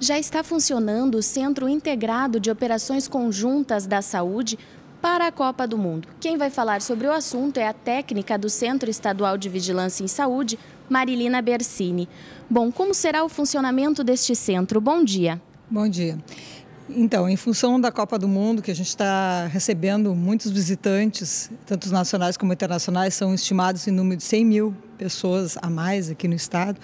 Já está funcionando o Centro Integrado de Operações Conjuntas da Saúde para a Copa do Mundo. Quem vai falar sobre o assunto é a técnica do Centro Estadual de Vigilância em Saúde, Marilina Bersini. Bom, como será o funcionamento deste centro? Bom dia. Bom dia. Então, em função da Copa do Mundo, que a gente está recebendo muitos visitantes, tanto nacionais como internacionais, são estimados em número de 100 mil pessoas a mais aqui no estado.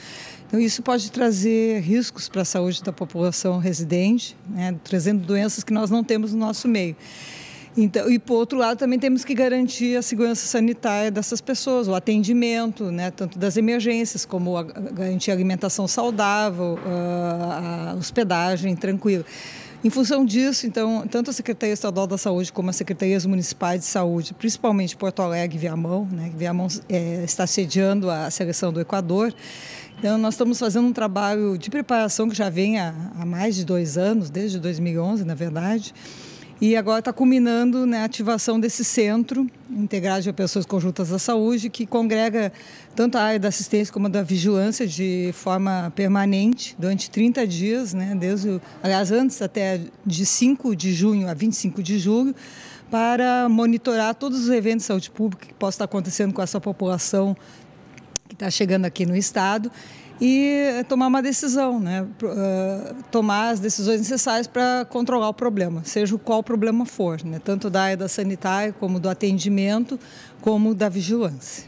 Então, isso pode trazer riscos para a saúde da população residente, né, trazendo doenças que nós não temos no nosso meio. Então, e por outro lado, também temos que garantir a segurança sanitária dessas pessoas, o atendimento, né, tanto das emergências, como a, garantir a alimentação saudável, a, a hospedagem tranquila. Em função disso, então, tanto a Secretaria Estadual da Saúde como as secretarias municipais de saúde, principalmente Porto Alegre e Viamão, né, Viamão é, está sediando a seleção do Equador, então, nós estamos fazendo um trabalho de preparação que já vem há, há mais de dois anos, desde 2011, na verdade, e agora está culminando né, a ativação desse centro integrado de pessoas conjuntas da saúde, que congrega tanto a área da assistência como a da vigilância de forma permanente durante 30 dias, né, desde, aliás, antes até de 5 de junho a 25 de julho, para monitorar todos os eventos de saúde pública que possam estar acontecendo com essa população que está chegando aqui no estado e tomar uma decisão, né? Uh, tomar as decisões necessárias para controlar o problema, seja qual problema for, né? tanto da área da sanitária, como do atendimento, como da vigilância.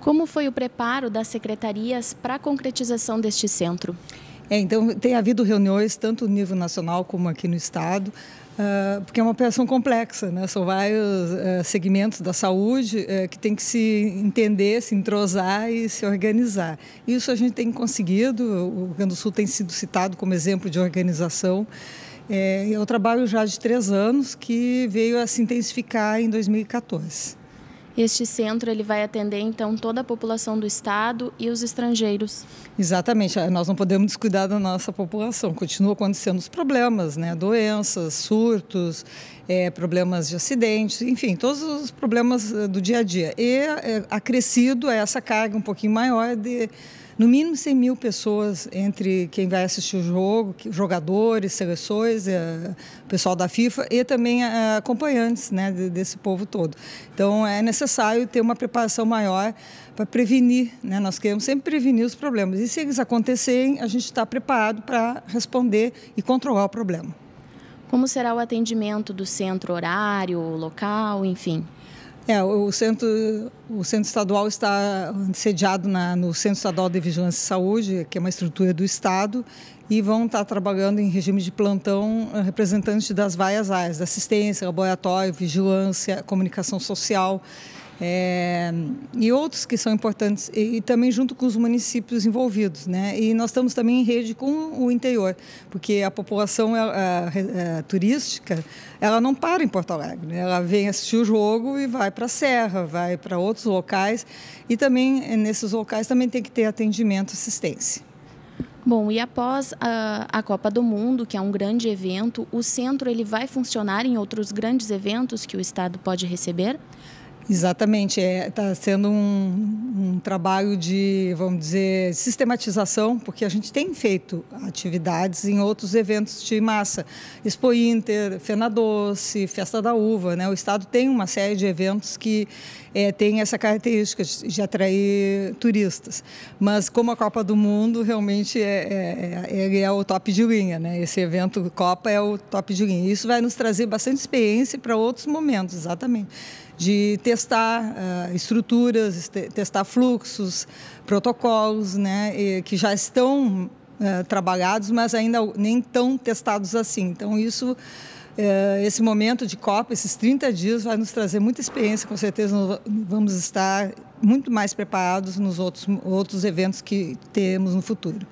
Como foi o preparo das secretarias para a concretização deste centro? É, então, tem havido reuniões, tanto no nível nacional como aqui no Estado, Uh, porque é uma operação complexa, né? São vários uh, segmentos da saúde uh, que tem que se entender, se entrosar e se organizar. Isso a gente tem conseguido. O Rio Grande do Sul tem sido citado como exemplo de organização. É, é um trabalho já de três anos que veio a se intensificar em 2014. Este centro ele vai atender então toda a população do estado e os estrangeiros. Exatamente, é, nós não podemos descuidar da nossa população. Continua acontecendo os problemas, né? Doenças, surtos, é, problemas de acidentes, enfim, todos os problemas eh, do dia a dia. E é, acrescido essa carga um pouquinho maior de no mínimo 100 mil pessoas entre quem vai assistir o jogo, jogadores, seleções, é, pessoal da FIFA e também é, acompanhantes né, desse povo todo. Então é necessário ter uma preparação maior para prevenir, né? nós queremos sempre prevenir os problemas. E se eles acontecerem, a gente está preparado para responder e controlar o problema. Como será o atendimento do centro horário, local, enfim? É, o centro, o centro estadual está sediado na, no Centro Estadual de Vigilância e Saúde, que é uma estrutura do Estado, e vão estar trabalhando em regime de plantão eh, representantes das várias áreas, assistência, laboratório, vigilância, comunicação social é, e outros que são importantes, e, e, também junto com os municípios envolvidos. Né? E nós estamos também em rede com o interior, porque a população turística ela não para em Porto Alegre, né? ela vem assistir o jogo e vai para a Serra, vai para outros locais, e também nesses locais também tem que ter atendimento, assistência. Bom, e após a, a, Copa do Mundo, que é um grande evento, o centro ele vai funcionar em outros grandes eventos que o Estado pode receber? Exatamente, está é, tá sendo um, um, trabalho de, vamos dizer, sistematização, porque a gente tem feito atividades em outros eventos de massa. Expo Inter, Fena Doce, Festa da Uva, né? O Estado tem uma série de eventos que é, tem essa característica de atrair turistas. Mas como a Copa do Mundo, realmente é, é, ele é o top de linha, né? Esse evento Copa é o top de linha. Isso vai nos trazer bastante experiência para outros momentos, exatamente de testar uh, estruturas, testar fluxos, protocolos, né, que já estão uh, trabalhados, mas ainda nem tão testados assim. Então, isso, uh, esse momento de Copa, esses 30 dias, vai nos trazer muita experiência, com certeza vamos estar muito mais preparados nos outros, outros eventos que temos no futuro.